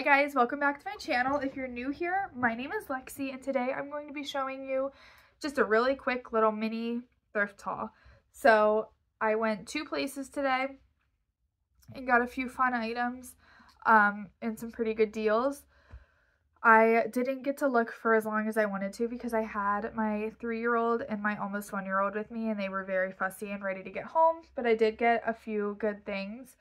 Hi guys, welcome back to my channel. If you're new here, my name is Lexy and today I'm going to be showing you just a really quick little mini thrift haul. So I went two places today and got a few fun items um, and some pretty good deals. I didn't get to look for as long as I wanted to because I had my three-year-old and my almost one-year-old with me and they were very fussy and ready to get home, but I did get a few good things.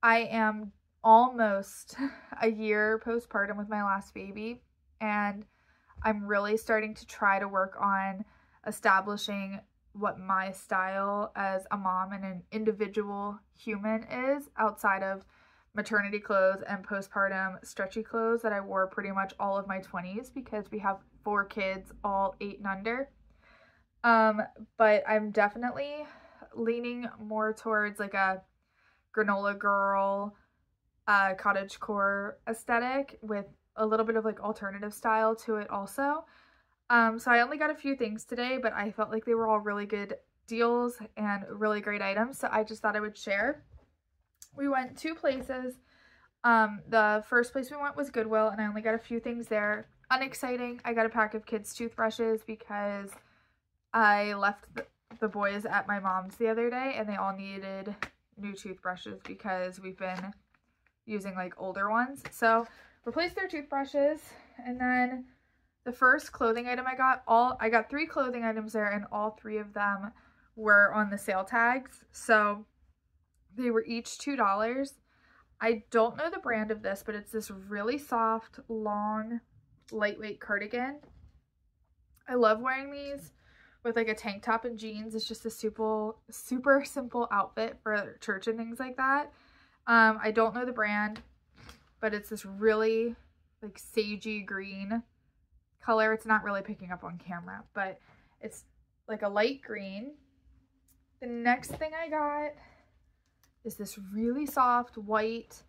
I am almost a year postpartum with my last baby and I'm really starting to try to work on establishing what my style as a mom and an individual human is outside of maternity clothes and postpartum stretchy clothes that I wore pretty much all of my 20s because we have four kids, all eight and under. Um, but I'm definitely leaning more towards like a granola girl, uh, cottage core aesthetic with a little bit of like alternative style to it also. Um, so I only got a few things today, but I felt like they were all really good deals and really great items. So I just thought I would share we went two places. Um, the first place we went was Goodwill, and I only got a few things there. Unexciting. I got a pack of kids' toothbrushes because I left the, the boys at my mom's the other day, and they all needed new toothbrushes because we've been using like older ones. So replace their toothbrushes, and then the first clothing item I got, all I got three clothing items there, and all three of them were on the sale tags. So they were each $2. I don't know the brand of this, but it's this really soft, long, lightweight cardigan. I love wearing these with like a tank top and jeans. It's just a super, super simple outfit for church and things like that. Um, I don't know the brand, but it's this really like sagey green color. It's not really picking up on camera, but it's like a light green. The next thing I got is this really soft white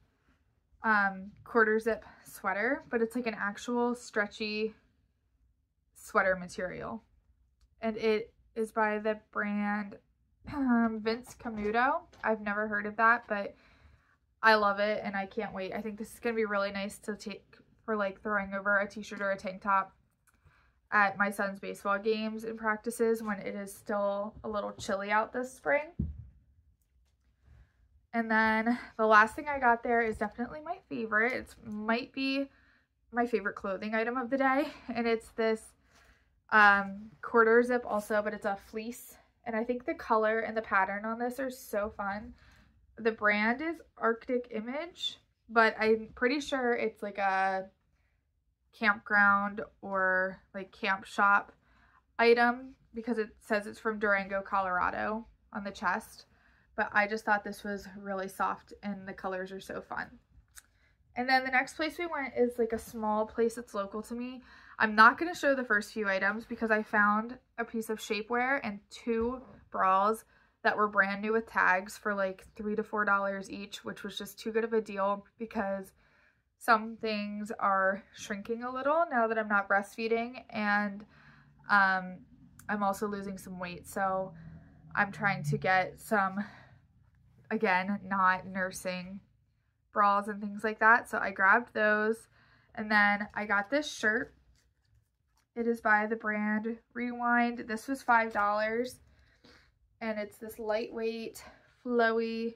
um, quarter zip sweater, but it's like an actual stretchy sweater material. And it is by the brand um, Vince Camuto. I've never heard of that, but I love it and I can't wait. I think this is going to be really nice to take for like throwing over a t-shirt or a tank top at my son's baseball games and practices when it is still a little chilly out this spring. And then the last thing I got there is definitely my favorite. It might be my favorite clothing item of the day. And it's this um, quarter zip also, but it's a fleece. And I think the color and the pattern on this are so fun. The brand is Arctic Image, but I'm pretty sure it's like a campground or like camp shop item because it says it's from Durango, Colorado on the chest but I just thought this was really soft and the colors are so fun. And then the next place we went is like a small place that's local to me. I'm not going to show the first few items because I found a piece of shapewear and two bras that were brand new with tags for like three to four dollars each, which was just too good of a deal because some things are shrinking a little now that I'm not breastfeeding and um, I'm also losing some weight. So I'm trying to get some again, not nursing bras and things like that. So I grabbed those. And then I got this shirt. It is by the brand Rewind. This was $5. And it's this lightweight, flowy,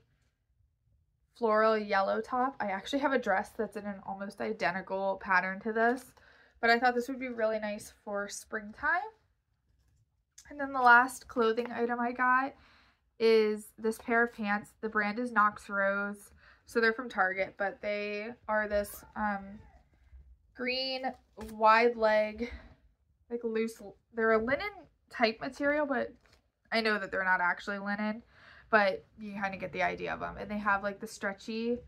floral yellow top. I actually have a dress that's in an almost identical pattern to this. But I thought this would be really nice for springtime. And then the last clothing item I got is this pair of pants. The brand is Knox Rose. So they're from Target, but they are this um, green wide leg, like loose, they're a linen type material, but I know that they're not actually linen, but you kind of get the idea of them. And they have like the stretchy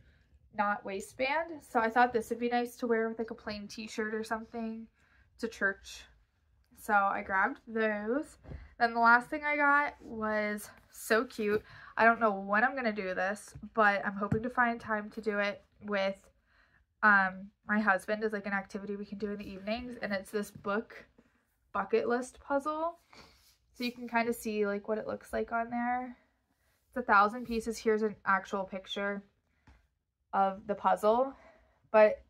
knot waistband. So I thought this would be nice to wear with like a plain t-shirt or something to church. So I grabbed those. Then the last thing I got was so cute. I don't know when I'm going to do this, but I'm hoping to find time to do it with um, my husband as like an activity we can do in the evenings. And it's this book bucket list puzzle. So you can kind of see like what it looks like on there. It's a thousand pieces. Here's an actual picture of the puzzle. But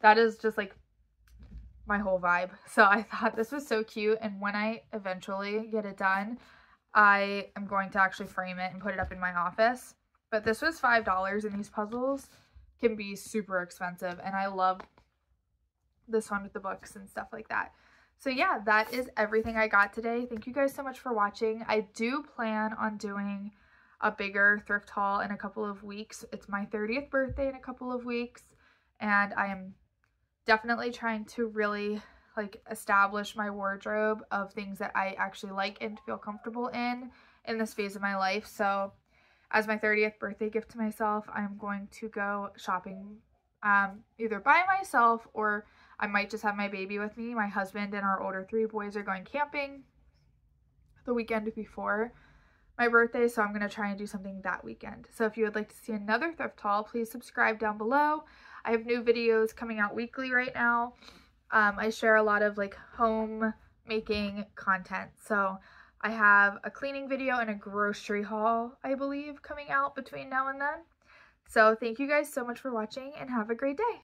that is just like my whole vibe. So I thought this was so cute. And when I eventually get it done, I am going to actually frame it and put it up in my office. But this was $5 and these puzzles can be super expensive. And I love this one with the books and stuff like that. So yeah, that is everything I got today. Thank you guys so much for watching. I do plan on doing a bigger thrift haul in a couple of weeks. It's my 30th birthday in a couple of weeks and I am definitely trying to really like establish my wardrobe of things that I actually like and feel comfortable in in this phase of my life. So as my 30th birthday gift to myself, I'm going to go shopping um, either by myself or I might just have my baby with me. My husband and our older three boys are going camping the weekend before my birthday, so I'm going to try and do something that weekend. So if you would like to see another thrift haul, please subscribe down below. I have new videos coming out weekly right now. Um, I share a lot of like home making content. So I have a cleaning video and a grocery haul, I believe, coming out between now and then. So thank you guys so much for watching and have a great day.